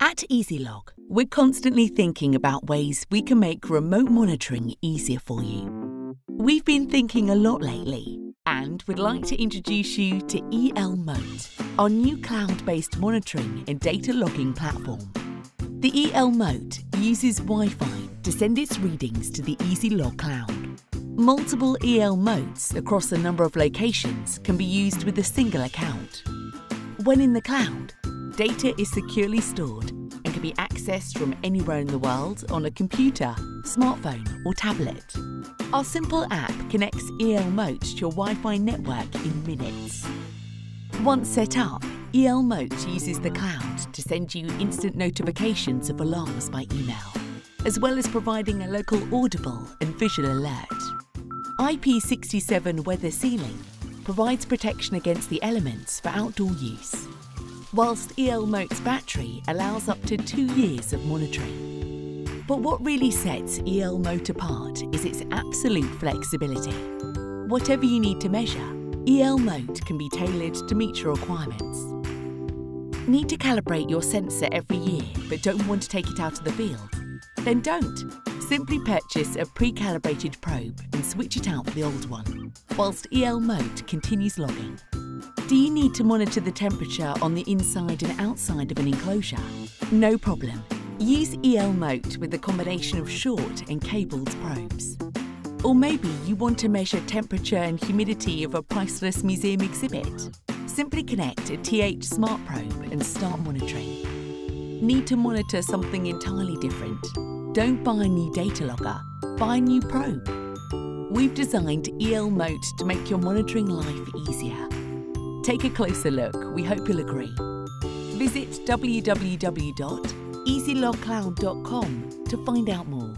At EasyLog, we're constantly thinking about ways we can make remote monitoring easier for you. We've been thinking a lot lately, and would like to introduce you to EL-MOTE, our new cloud based monitoring and data logging platform. The EL-MOTE uses Wi Fi to send its readings to the EasyLog cloud. Multiple EL-MOTEs across a number of locations can be used with a single account. When in the cloud, data is securely stored and can be accessed from anywhere in the world on a computer, smartphone, or tablet. Our simple app connects EL-MOTE to your Wi Fi network in minutes. Once set up, EL-MOTE uses the cloud to send you instant notifications of alarms by email, as well as providing a local audible and visual alert. IP67 weather sealing provides protection against the elements for outdoor use, whilst EL-MOTE's battery allows up to two years of monitoring. But what really sets EL-MOTE apart is its absolute flexibility. Whatever you need to measure, EL-MOTE can be tailored to meet your requirements. Need to calibrate your sensor every year but don't want to take it out of the field? Then don't. Simply purchase a pre-calibrated probe and switch it out for the old one, whilst EL-MOTE continues logging. Do you need to monitor the temperature on the inside and outside of an enclosure? No problem. Use EL-MOTE with a combination of short and cabled probes. Or maybe you want to measure temperature and humidity of a priceless museum exhibit. Simply connect a TH Smart Probe and start monitoring. Need to monitor something entirely different? Don't buy a new data logger, buy a new probe. We've designed EL-MOTE to make your monitoring life easier. Take a closer look, we hope you'll agree. Visit www.easylogcloud.com to find out more.